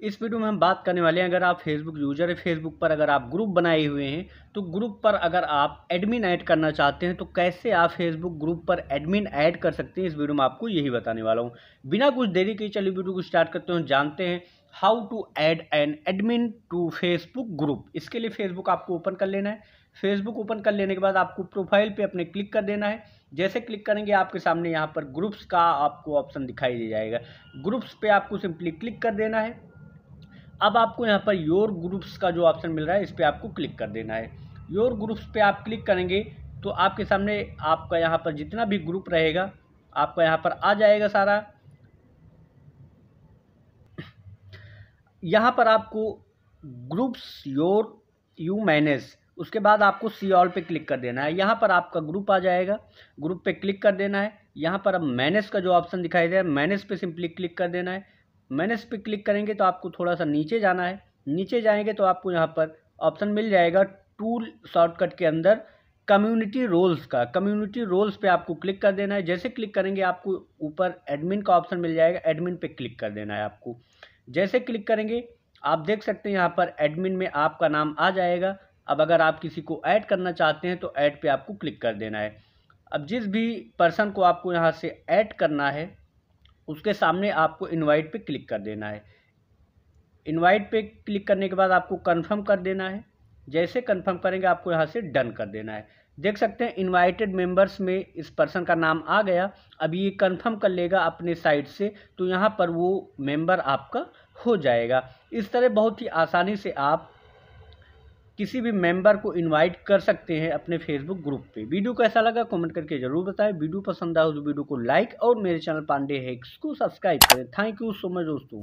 इस वीडियो में हम बात करने वाले हैं, अगर आप फेसबुक यूज़र है फेसबुक पर अगर आप ग्रुप बनाए हुए हैं तो ग्रुप पर अगर आप एडमिन ऐड करना चाहते हैं तो कैसे आप फेसबुक ग्रुप पर एडमिन ऐड कर सकते हैं, इस वीडियो में आपको यही बताने वाला हूँ। बिना कुछ देरी के चलिए वीडियो को स्टार्ट करते हैं जानते हैं how to add an admin to Facebook group इसके लिए फेसबुक आपको ओपन कर लेना है। फेसबुक ओपन कर लेने के बाद आपको प्रोफ़ाइल पे अपने क्लिक कर देना है। जैसे क्लिक करेंगे, आपके सामने यहाँ पर ग्रुप्स का आपको ऑप्शन दिखाई दे जाएगा। ग्रुप्स पे आपको सिंपली क्लिक कर देना है। अब आपको यहाँ पर योर ग्रुप्स का जो ऑप्शन मिल रहा है, इस पर आपको क्लिक कर देना है। योर ग्रुप्स पे आप क्लिक करेंगे तो आपके सामने आपका यहाँ पर जितना भी ग्रुप रहेगा, आपका यहाँ पर आ जाएगा सारा। यहाँ पर आपको ग्रुप्स योर यू मैनेज उसके बाद आपको सी ऑल पे क्लिक कर देना है। यहाँ पर आपका ग्रुप आ जाएगा ग्रुप पे क्लिक कर देना है। यहाँ पर अब मैनेज का जो ऑप्शन दिखाई दे रहा है मैनेज पे सिंपली क्लिक कर देना है। मैनेज पे क्लिक करेंगे तो आपको थोड़ा सा नीचे जाना है। नीचे जाएँगे तो आपको यहाँ पर ऑप्शन मिल जाएगा टूल शॉर्टकट के अंदर कम्युनिटी रोल्स का। कम्युनिटी रोल्स पे आपको क्लिक कर देना है। जैसे क्लिक करेंगे आपको ऊपर एडमिन का ऑप्शन मिल जाएगा। एडमिन पे क्लिक कर देना है आपको। जैसे क्लिक करेंगे, आप देख सकते हैं यहाँ पर एडमिन में आपका नाम आ जाएगा। अब अगर आप किसी को ऐड करना चाहते हैं तो ऐड पे आपको क्लिक कर देना है। अब जिस भी पर्सन को आपको यहाँ से ऐड करना है उसके सामने आपको इनवाइट पे क्लिक कर देना है। इनवाइट पे क्लिक करने के बाद आपको कंफर्म कर देना है। जैसे कंफर्म करेंगे, आपको यहाँ से डन कर देना है। देख सकते हैं इनवाइटेड मेंबर्स में इस पर्सन का नाम आ गया। अब ये कंफर्म कर लेगा अपने साइड से तो यहाँ पर वो मेंबर आपका हो जाएगा। इस तरह बहुत ही आसानी से आप किसी भी मेंबर को इनवाइट कर सकते हैं अपने फेसबुक ग्रुप पे। वीडियो कैसा लगा कमेंट करके ज़रूर बताएँ। वीडियो पसंद आए तो वीडियो को लाइक और मेरे चैनल पांडे हैक्स को सब्सक्राइब करें। थैंक यू सो मच दोस्तों।